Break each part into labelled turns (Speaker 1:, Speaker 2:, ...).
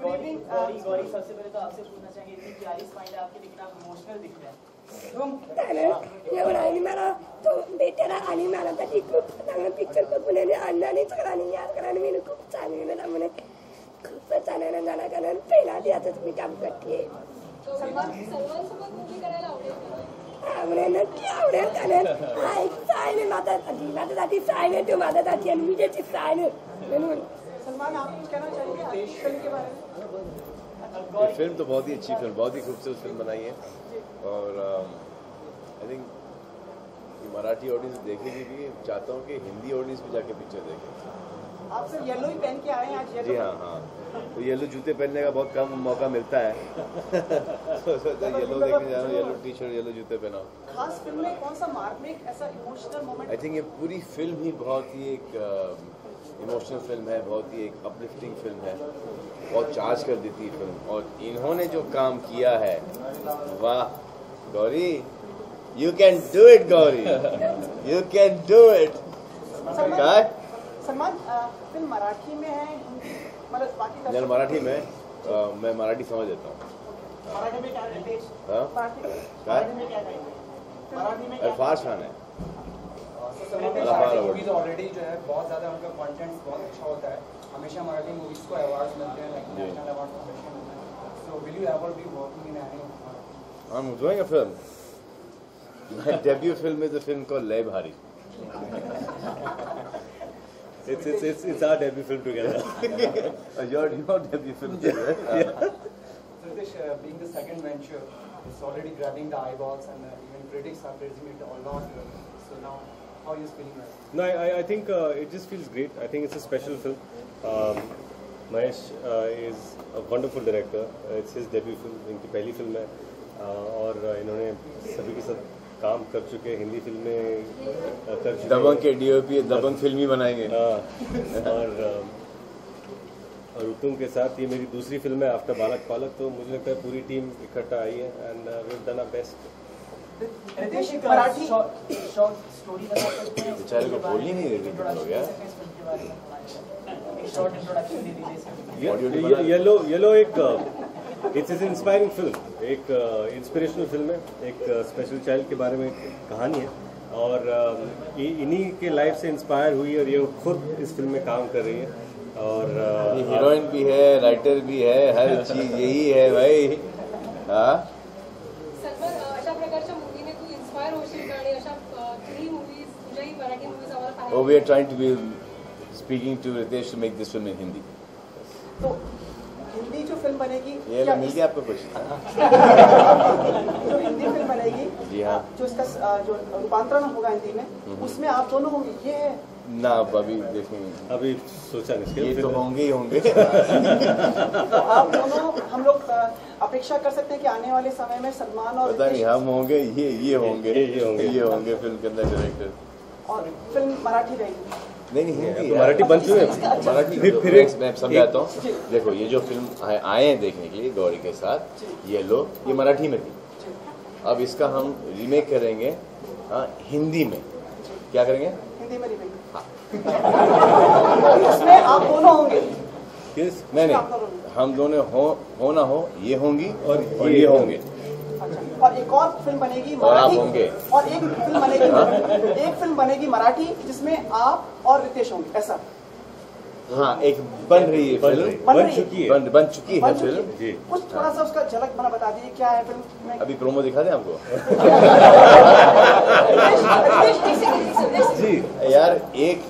Speaker 1: गौरी गौरी गौरी सबसे पहले तो आपसे पूछना चाहेंगे इतनी प्यारी स्माइल है आपकी लेकिन आप इमोशनल दिख रहे हैं। तुम
Speaker 2: त्यानं एवढा आणि मला तो भेटायला आणि मला त्याची खूप चांगला पिक्चर बघून आणि सगळ्यांनी याद करा आणि मी खूप चांगलं म्हणे खूप चांगलं झाला कारण पहिला दिवसच मी काम करते
Speaker 3: सलमान सलमान सोबत मूवी करायला आवडेल
Speaker 2: नक्की आवडेल कारण हा एक सायन आहे माझ्यासाठी माझ्यासाठी सायन आहे तो माझ्यासाठी आणि मी त्याची सायन म्हणून.
Speaker 1: सलमान आप कुछ कहना चाहेंगे आपकी फ़िल्म के बारे में?
Speaker 4: ये फ़िल्म तो बहुत ही अच्छी फ़िल्म बहुत ही खूबसूरत फ़िल्म बनाई है। और आई थिंक मराठी ऑडियंस देखेगी भी चाहता हूँ कि हिंदी ऑडियंस भी जाके पिक्चर देखे।
Speaker 1: आप सिर्फ़ येलो ही पहन के आए हैं आज
Speaker 4: जी हाँ हाँ। तो येलो जूते पहनने का बहुत कम मौका मिलता है। तो येलो देखने जा रहा हूँ येलो टी शर्ट येलो जूते पहनाओ।
Speaker 1: खास फ़िल्म में कौन सा मार्मिक ऐसा इमोशनल मोमेंट
Speaker 4: आई थिंक ये पूरी फ़िल्म ही बहुत ही एक इमोशनल फ़िल्म है बहुत ही एक अपलिफ्टिंग फ़िल्म है। बहुत चार्ज कर देती है फ़िल्म और इन्होंने जो काम किया है वाह Gauri! You can do it Gauri you can do it काय
Speaker 1: सलमान अ, फ़िल्म मराठी में है हिंदी मतलब बाकी
Speaker 4: जरा
Speaker 1: दर्शक-
Speaker 4: मराठी में अ, मैं मराठी समझ लेता हूँ।
Speaker 1: मराठी में क्या कहेंगे
Speaker 4: हाँ?
Speaker 1: मराठी
Speaker 4: क्या?
Speaker 1: मराठी में क्या कहेंगे मराठी में क्या
Speaker 4: अरफाज खान है।
Speaker 5: रितेश
Speaker 4: अल्लाह
Speaker 5: मराठी
Speaker 4: अल्लाह
Speaker 5: मूवीज़ ऑलरेडी जो है बहुत ज़्यादा उनका कंटेंट बहुत अच्छा होता है। हमेशा मराठी मूवीज़ को अवार्ड्स मिलते हैं लाइक
Speaker 4: जी।
Speaker 5: नेशनल अवार्ड हमेशा मिलते हैं। So will you ever be working in any
Speaker 4: I'm doing a film. My debut film is a film called Lay Bhari.
Speaker 6: It's, it's, it's, it's our debut film together.
Speaker 4: Uh, your, your debut film too, right? Uh,
Speaker 5: So Ritesh, uh, being the second venture, it's already grabbing the eyeballs and uh, even critics are praising it a lot. Uh, so now, how are you feeling right?
Speaker 6: No, I, I think uh, it just feels great. I think it's a special film. Um, Mahesh uh, is a wonderful director. Uh, it's his debut film, इनकी पहली film है uh, और uh, इन्होंने सभी के साथ काम कर चुके हैं हिंदी फ़िल्म कर चुके
Speaker 4: दबंग के डीओपी दबंग फ़िल्म ही बनाएँगे।
Speaker 6: हाँ, और और तुम के साथ ये मेरी दूसरी फ़िल्म है आफ्टर बालक पालक तो मुझे लगता है पूरी टीम इकट्ठा आई है and we done our best
Speaker 1: Riteish Marathi.
Speaker 7: Short story बता सकते हैं
Speaker 4: बेचारे को बोल ही नहीं देते तुम लोग यार
Speaker 7: शॉर्ट इंट्रोडक्शन दे
Speaker 4: बना-
Speaker 6: येलो येलो एक इट्स इज़ इंस्पायरिंग फ़िल्म एक इंस्पिरेशनल फ़िल्म है. एक स्पेशल चाइल्ड के बारे में कहानी है. और uh, इन्हीं के लाइफ से इंस्पायर हुई और ये खुद इस फ़िल्म में काम कर रही है. और
Speaker 4: ये
Speaker 6: uh,
Speaker 4: हीरोइन भी है राइटर भी है हर चीज़ यही है भाई। हाँ? Oh, we are trying to be speaking to Ritesh to make this film in Hindi.
Speaker 1: तो हिंदी जो फ़िल्म बनेगी
Speaker 4: ये
Speaker 1: क्या
Speaker 4: मिल गया आपको कुछ
Speaker 1: जो हिंदी फ़िल्म बनेगी
Speaker 4: जी हाँ।
Speaker 1: जो इसका जो रूपांतरण होगा हिंदी में उसमें आप दोनों होंगे। ये है।
Speaker 4: ना अब अभी देखेंगे।
Speaker 6: अभी सोचा नहीं
Speaker 4: ये तो होंगे ही होंगे।
Speaker 1: तो आप दोनों हम लोग अपेक्षा कर सकते हैं कि आने वाले समय में सलमान और
Speaker 4: पता नहीं हम होंगे ये ये होंगे।
Speaker 6: ये- ये होंगे।
Speaker 4: ये होंगे फ़िल्म के अंदर डायरेक्टर
Speaker 1: और फ़िल्म मराठी रहेगी।
Speaker 4: नहीं नहीं हिंदी
Speaker 6: तो मराठी बन चुके
Speaker 4: मराठी
Speaker 6: फिर- फिर
Speaker 4: मैं-
Speaker 6: एक-
Speaker 4: मैं समझाता हूँ। देखो ये जो फ़िल्म आए हैं देखने के लिए गौरी के साथ ये लो ये मराठी में थी। अब इसका हम रीमेक करेंगे हाँ हिंदी में। क्या करेंगे?
Speaker 1: हिंदी में रिमेक
Speaker 4: हाँ।
Speaker 1: आप दोनों होंगे।
Speaker 6: Yes.
Speaker 4: नहीं नहीं। हम दोनों हो हो ना हो ये होंगी और ये होंगे।
Speaker 1: और एक और फ़िल्म बनेगी मराठी।
Speaker 4: होंगे।
Speaker 1: और एक फ़िल्म बनेगी एक फ़िल्म बनेगी मराठी जिसमें आप और रितेश होंगे। ऐसा।
Speaker 4: हाँ एक बन रही है फ़िल्म
Speaker 1: बन
Speaker 6: बन चुकी है।
Speaker 4: बन बन चुकी है फ़िल्म
Speaker 6: जी।
Speaker 1: कुछ थोड़ा सा उसका झलक बना बता दीजिए क्या है फ़िल्म में?
Speaker 4: अभी प्रोमो दिखा दें आपको।
Speaker 1: रितेश, रितेश, रितेश,
Speaker 6: जी
Speaker 4: यार एक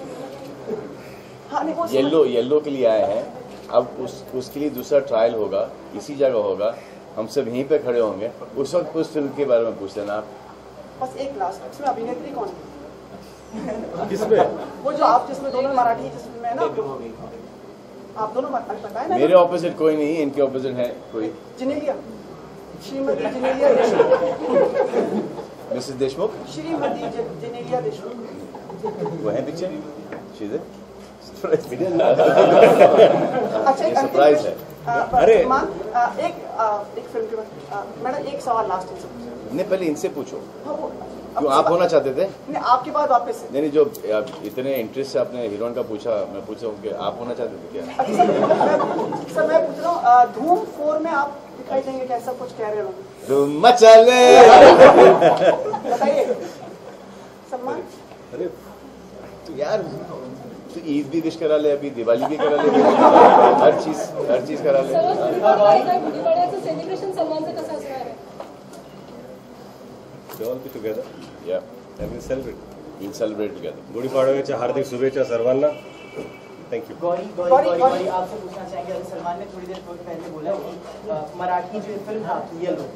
Speaker 1: हाँ
Speaker 4: येलो येलो के लिए आए हैं। अब उस उसके लिए दूसरा ट्रायल होगा। इसी जगह होगा। हम सब यहीं पे खड़े होंगे। उस वक्त उस फ़िल्म के बारे में पूछ लेना आप।
Speaker 1: बस एक लास्ट अभिनेत्री कौन है?
Speaker 6: किसमें
Speaker 1: वो जो आप जिसमें दोनों मराठी जिसमें है ना? आप दोनों मत- बताए
Speaker 4: मेरे ऑपोजिट कोई नहीं इनके ऑपोजिट है कोई।
Speaker 1: जिनेलिया। श्रीमती जिनेलिया
Speaker 4: मिसेस देशमुख?
Speaker 1: श्रीमती जिनेलिया देशमुख।
Speaker 4: वो है पिक्चर शीज
Speaker 1: अच्छा प्रश्न।
Speaker 4: है।
Speaker 6: अरे।
Speaker 1: एक एक फ़िल्म के मैडम एक सवाल लास्ट इनसे
Speaker 4: नहीं पहले इनसे पूछो।
Speaker 1: हाँ,
Speaker 4: क्यों आप होना चाहते थे?
Speaker 1: नहीं आपके बाद वापस
Speaker 4: नहीं नहीं जो आप इतने इंटरेस्ट से आपने हीरोइन का पूछा मैं पूछ रहा हूँ कि आप होना चाहते थे क्या?
Speaker 1: अच्छा सर मैं पूछ रहा हूँ धूम फोर में आप दिखाई देंगे क्या ऐसा कुछ कह रहे हो।
Speaker 4: तुम मचले!
Speaker 1: बताइए। सलमान
Speaker 6: अरे
Speaker 4: तो यार तो ईद भी विश करा ले अभी दिवाली भी करा ले। हर चीज़ हर चीज़ करा ले।
Speaker 3: सेलिब्रेशन सलमानचं कसं असणार आहे?
Speaker 6: ऑल बी टुगेदर
Speaker 4: या
Speaker 6: and will celebrate
Speaker 4: will celebrate together
Speaker 6: गुढीपाडव्याच्या हार्दिक शुभेच्छा सर्वांना. Thank you
Speaker 7: Gauri Gauri
Speaker 1: Gauri,
Speaker 7: Gauri
Speaker 1: Gauri.
Speaker 7: Gauri आपसे पूछना चाहेंगे अभी सलमान ने थोड़ी देर पहले बोला अ, मराठी जो फ़िल्म था ये लो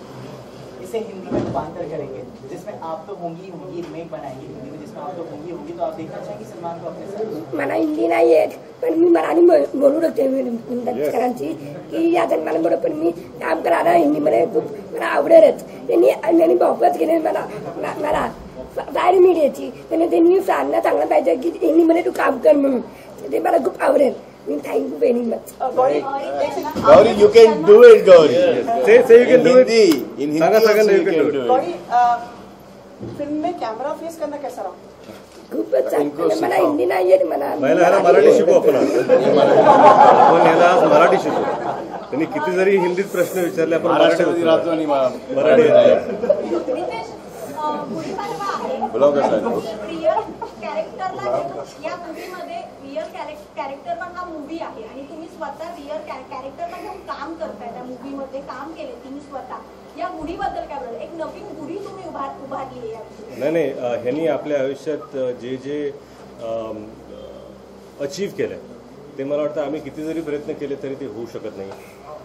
Speaker 7: इसे हिंदी में रूपांतर करेंगे जिसमें आप तो होंगी होंगी रीमेक बनाएँगे हिंदी में जिसमें आप तो होंगी होंगी तो आप देखना चाहेंगे सलमान को अपने साथ?
Speaker 2: मला हिंदी नाही येत पण मी मराठी बोलू शकते मी दर्शकांची की या जन्माला पण मी काम करायला हिंदीमध्ये खूप मला आवडेलच त्यांनी त्यांनी बहुपच केले मला मला बाहेर मीडियाची त्याने त्यांनी सांगणं चांगलं पाहिजे की हिंदीमध्ये तू काम कर म्हणून ते मला खूप आवडेल मी thank you very much
Speaker 4: you do it Gauri
Speaker 6: से से you can do it
Speaker 4: Hindi in Hindi
Speaker 6: सगळ्यांना
Speaker 4: also
Speaker 6: you can do it.
Speaker 1: Gauri film में कैमरा फेस करना कैसा रहा?
Speaker 2: खूपच चांगलं मला हिंदी नाही येत मला
Speaker 6: पहिला ह्याला मराठी शिकू आपण आज. आपण ह्याला आज मराठी शिकू। त्यांनी किती जरी हिंदीत प्रश्न विचारले आपण मराठी
Speaker 4: महाराष्ट्रामध्ये राहतो आणि मा-
Speaker 6: मराठी
Speaker 8: आहे.
Speaker 4: बोलाव
Speaker 8: या मूवीमध्ये रिअल कॅरेक्टर हा मूवी आहे आणि तुम्ही स्वतः रिअल कॅरेक्टर पण घेऊन काम करताय त्या मूवीमध्ये काम केले तुम्ही स्वतः. या गुढीबद्दल काय बोलत एक नवीन गुढी तुम्ही उभार उभारली आहे
Speaker 6: नाही नाही ह्यांनी आपल्या आयुष्यात जे जे अचीव केलं ते मला वाटतं आम्ही किती जरी प्रयत्न केले तरी ते होऊ शकत नाही.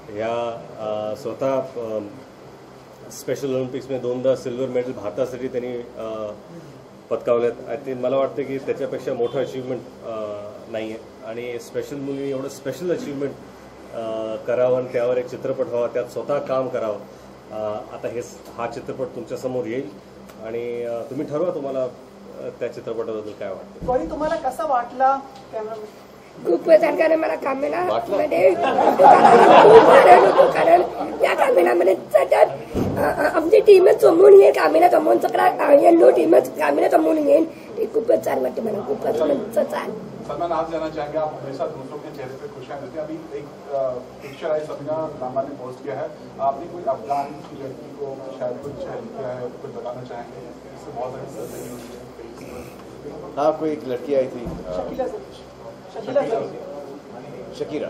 Speaker 6: ह्या स्वतः स्पेशल ऑलिम्पिक्समध्ये दोनदा सिल्वर मेडल भारतासाठी त्यांनी अ, आहेत आणि ते मला वाटतं की त्याच्यापेक्षा मोठं अचिव्हमेंट नाही आहे आणि स्पेशल मुली एवढं स्पेशल अचिव्हमेंट करावं आणि त्यावर एक चित्रपट व्हावा त्यात स्वतः काम करावं. आता हे हा चित्रपट तुमच्यासमोर येईल. आणि तुम्ही ठरवा तुम्हाला त्या चित्रपटाबद्दल काय वाटतं.
Speaker 1: तुम्हाला कसा वाटला कॅमेरा
Speaker 2: खूप कारण मला? कामेला
Speaker 4: वाटलं?
Speaker 2: मध्ये खूप कारण या कामेलामध्ये सतत आमची टीमच समोरून येईल कामेला समोरून सगळा येलो टीमच कामेला समोरून येईल ते खूपच छान वाटते मला खूपच म्हणजे छान
Speaker 9: सलमान आप जाना चाहेंगे आप? हमेशा दूसरों के चेहरे पे खुशियाँ देते हैं। अभी एक पिक्चर आई सबीना लामा ने पोस्ट किया है। आपने कोई अफगान की लड़की को शायद कुछ हेल्प किया है कुछ बताना चाहेंगे? इससे बहुत है।
Speaker 4: हाँ कोई एक लड़की आई थी अ,
Speaker 1: शकीला